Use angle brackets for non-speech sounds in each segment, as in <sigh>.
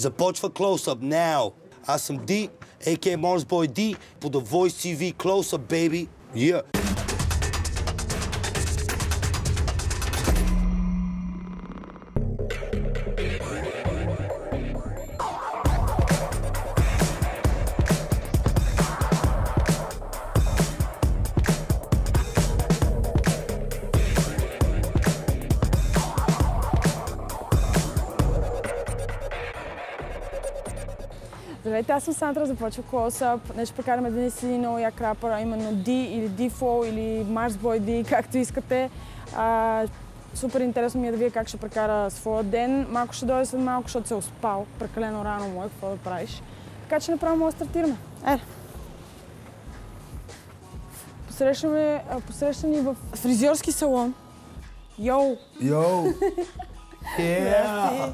Започва Close Up Now. Аз съм D, a.k.a. Mars Boy D, по The Voice TV Close Up, baby. Yeah. Здравейте, аз съм Сандра, започва Close Up. Днес ще прекараме един си много як рапър, а именно D или D-Flow или Mars Boy D, както искате. А, супер интересно ми е да видя как ще прекара своя ден. Малко ще дойде след малко, защото се е успал. Прекалено рано му е, какво да правиш. Така че направо може да стартираме. Е. Посрещаме, посреща ни в фризьорски салон. Йоу! Йоу! <laughs> Yeah!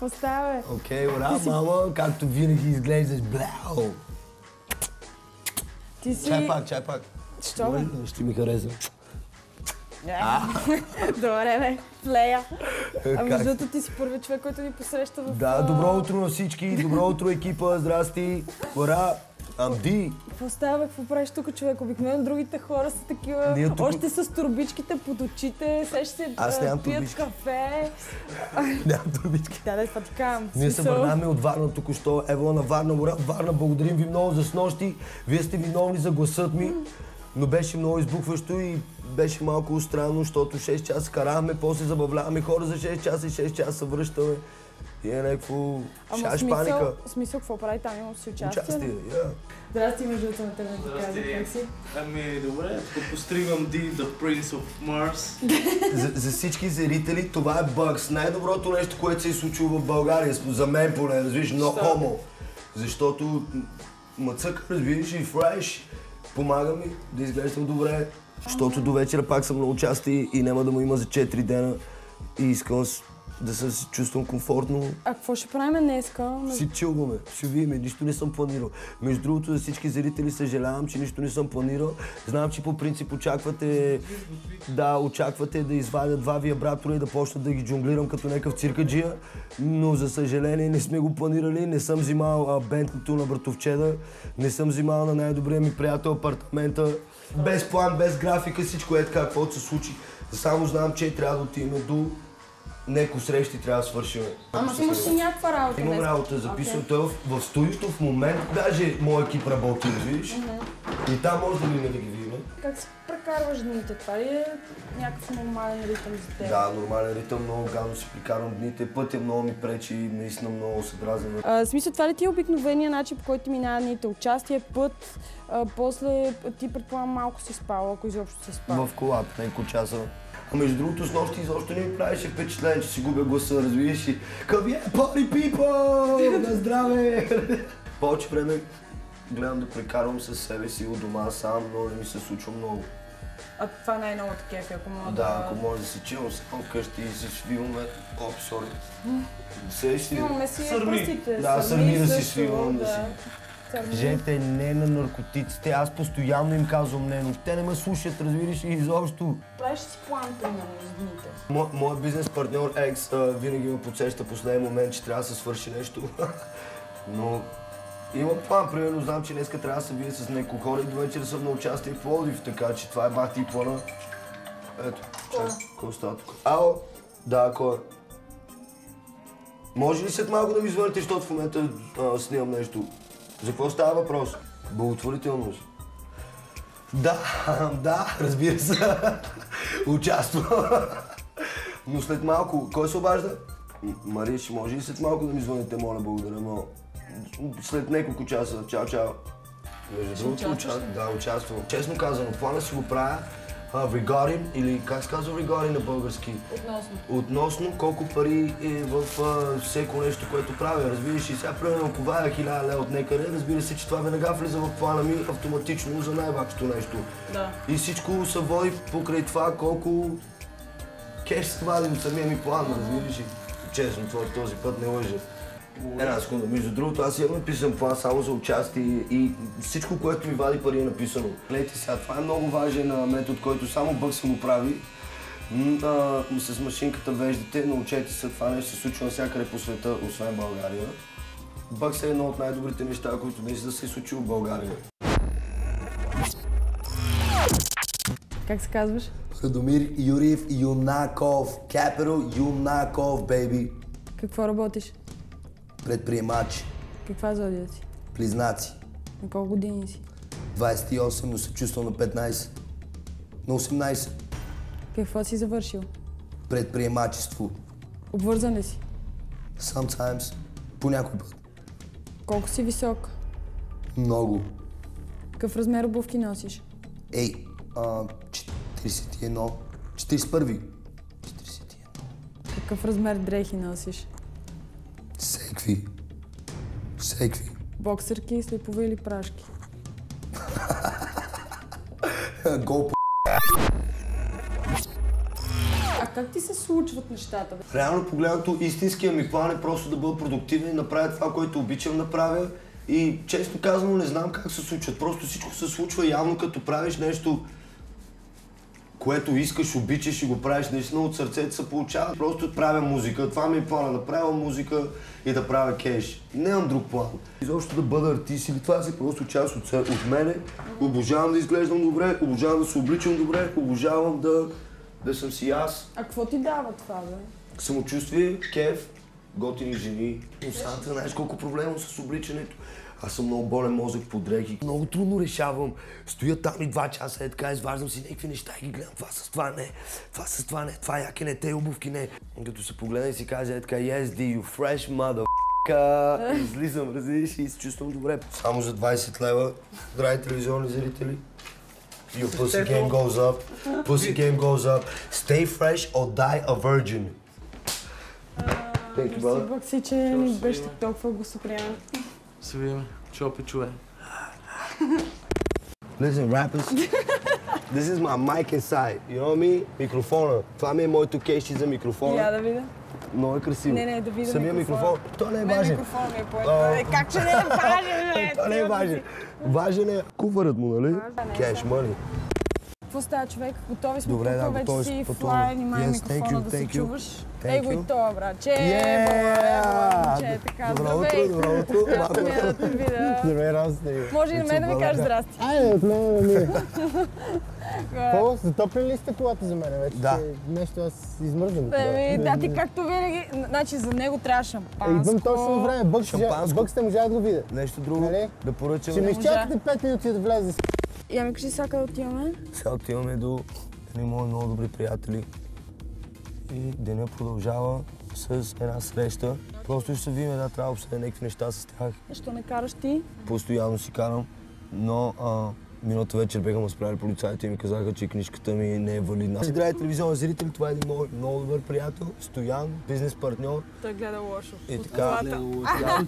Бе? Окей, ура, мама, както винаги изглеждаш бляу. Ти си... Чай пак, чай пак. Що, бе? Ще ми хареса. <laughs> Добре, бе. Плея. А между другото ти си първи човек, който ни посреща в... Да, добро утро на всички, добро утро екипа, здрасти, ура, става, бе? Какво правиш тук, човек? Обикновено другите хора са такива, Ние тук- още с турбичките под очите, сеща се, Аз нямам пият турбички. кафе. <laughs> Нямам турбички. Да, да, това ти казвам. Ние се върнаме от Варна току-що. Ево на Варна, Варна, благодарим ви много за снощи. Вие сте виновни за гласът ми. Но беше много избухващо и беше малко странно, защото 6 часа карахме, после забавляваме хора за 6 часа и 6 часа връщаме. И е някакво шаш смисъл, паника. смисъл, какво прави там? Имам си участие. Участие, я. Здрасти, между другото на тебе, да кажа, как си? Ами, добре, тук постривам D, The Prince of Mars. За, за всички зрители това е Бъкс. Най-доброто нещо, което се е случило в България, за мен поне, разбираш, но хомо. Защото мъцък, разбираш, и фреш, помага ми да изглеждам добре. Защото до вечера пак съм на участие и няма да му има за 4 дена. И искам да се чувствам комфортно. А какво ще правим днеска? Си чилваме, ще видим, нищо не съм планирал. Между другото, за всички зрители съжалявам, че нищо не съм планирал. Знам, че по принцип очаквате да, очаквате да извадя два вибратора и да почна да ги джунглирам като някакъв циркаджия, но за съжаление не сме го планирали. Не съм взимал а, бентото на братовчеда, не съм взимал на най-добрия ми приятел апартамента. Без план, без графика, всичко е така, каквото се случи. Само знам, че трябва да отидем до Неко срещи трябва да свършим. Ама ти имаш си някаква работа Имам работа, записвам. Той в, в студиото в момента, даже моят екип работи, да видиш. И там може да мине да ги видим. Как си прекарваш дните? Това ли е някакъв нормален ритъм за теб? Да, нормален ритъм, много гадно си прикарвам дните. Пътя много ми пречи, наистина много се дразня. А, в смисъл, това ли ти е обикновения начин, по който минава дните? Участие, път, а, после ти предполагам малко си спал, ако изобщо си спал. В колата, няколко часа. А между другото, с нощи изобщо не ми правеше впечатление, че си губя гласа, разбираш и Къв е, party people! На здраве! <laughs> Повече време гледам да прекарвам със себе си от дома сам, но не ми се случва много. А това не е много кефи, ако мога Да, ако може да си чилам само вкъщи и си свиваме... Оп, сори. Се си... Имаме си пръстите. Да, сърми да си свивам, да си. Сърми. Жете не на наркотиците, аз постоянно им казвам не, но те не ме слушат, разбираш ли, изобщо. Правиш си план, примерно, за дните. Мо, моят бизнес партньор Екс винаги ме подсеща последния момент, че трябва да се свърши нещо. <laughs> но имам план, примерно знам, че днеска трябва да се видя с няколко хора и до вечера съм на участие в Пловдив, така че това е бахти и плана. Ето, чакай, кой става тук? Ало? Да, кой е? Може ли след малко да ми звъните, защото в момента а, снимам нещо? За какво става въпрос? Благотворителност. Да, <laughs> да, разбира се. <laughs> Участвам. <laughs> Но след малко, кой се обажда? М- Мария, ще може ли след малко да ми звъните, моля, благодаря много. След няколко часа. Чао, чао. Между другото, участваш уча... да, участвам. Честно казано, плана си го правя а, regarding, или как се казва regarding на български? Относно. Относно колко пари е в а, всеко нещо, което правя. Разбираш, и сега примерно ако вая 1000 лева от некъде, разбира се, че това веднага влиза в плана ми автоматично за най-важното нещо. Да. И всичко се води покрай това колко кеш от самия ми план, разбираш ли? Честно, този път не лъжа. Една секунда, между другото, аз имам написан план само за участие и всичко, което ми вади пари е написано. Гледайте сега, това е много важен метод, който само Бък се го прави. А, с машинката веждите, научете се, това нещо се случва навсякъде по света, освен България. Бъкс е едно от най-добрите неща, които днес да се е случило в България. Как се казваш? Радомир Юриев Юнаков. Capital Юнаков, baby. Какво работиш? Предприемач. Каква зодия си? Близнаци. На колко години си? 28, но се чувствам на 15. На 18. Какво си завършил? Предприемачество. Обвързан ли си? Sometimes. По някой път. Колко си висок? Много. Какъв размер обувки носиш? Ей, а, 41. 41. 41. Какъв размер дрехи носиш? Всекви. Всекви. Боксерки, слипове или прашки? <laughs> Гол. А как ти се случват нещата? Бе? Реално погледнато, истинския ми план е просто да бъда продуктивен и направя това, което обичам да правя. И често казано, не знам как се случват. Просто всичко се случва явно като правиш нещо, което искаш, обичаш и го правиш наистина от сърцето се получава. Просто правя музика. Това ми е плана, да правя музика и да правя кеш. Нямам друг план. Изобщо да бъда артист или това си просто част от, от мене. Обожавам да изглеждам добре, обожавам да се обличам добре, обожавам да, да съм си аз. А какво ти дава това, бе? Самочувствие, кеф, готини жени. Но Санта, знаеш колко проблема с обличането. Аз съм много болен мозък по дрехи. Много трудно решавам. Стоя там и два часа е така, изваждам си някакви неща и ги гледам. Това с това не, това с това не, това яке не, те обувки не. Като се погледна и си каже е така, yes, D, you fresh mother <laughs> Излизам, разбираш, и се чувствам добре. Само за 20 лева, драги телевизионни зрители. Your pussy game goes up. Pussy game goes up. Stay fresh or die a virgin. Thank you, brother. Сигурно си, че ни беше толкова гостоприемен. Се видим. Чопи човек. Listen, rappers. <laughs> This is my mic inside. You know mean? Микрофона. Това ми е моето кейши за микрофона. Я да видя. Много е красиво. Не, не, да видя Самия микрофона. микрофон. То не е Не, важен. микрофон ми е поет. Как че не е важен, бе? То не е важен. Важен е куфарът му, нали? Е, само. money. Какво става, човек? Готови сме Добре, тук, да, вече готови си сме, в лайн, имай Yes, микрофона you, да се чуваш. Ей го и то, братче. Yeah! Благодаря, момче, така, Добро здравей. утро, добро утро. Малко Приятно ми е да те видя. Здравей, расте. Може и на мен да ми кажеш здрасти. Айде, от мен на ние. Какво? Затоплен ли сте колата за мен вече? Да. Нещо аз измръзвам. Еми, да, ти както винаги, значи за него трябва шампанско. Идвам точно време. Бък, бък сте можа да го видя. Нещо друго Нали? да поръчаме. Ще ми изчакате 5 минути да влезе. Я ми кажи сега къде отиваме. Сега отиваме до едни мои много добри приятели. И деня продължава с една среща. Просто ще се видим, да, трябва да обсъдя някакви неща с тях. Защо не караш ти? Постоянно си карам, но а, миналата вечер бяха ме справили полицайите и ми казаха, че книжката ми не е валидна. Здравей телевизионни зрители, това е един мой много добър приятел, Стоян, бизнес партньор Той гледа лошо. и така.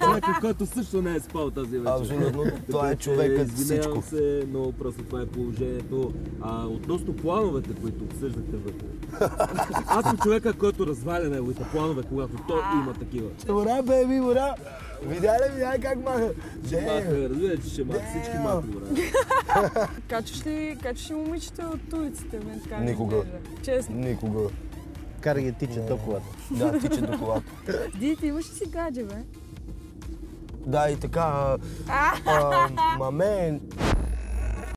Човека, който също не е спал тази вечер. Абсолютно, това е Така че, човекът всичко. се, но просто това е положението. А, относно плановете, които обсъждахте вътре. <laughs> Аз съм човека, който разваля неговите планове, когато той има такива. Ура, беби, ура! Видя ли, видя ли как маха? Маха, разбира че ще маха всички маха, брат. <laughs> Качваш ли, качваш ли момичета от улиците? Мен така Никога. Честно. Никога. Кара ги тича до колата. Да, тича до колата. <laughs> Ди, ти имаш ли си гадже, бе? Да, и така. а, а, Ма мен,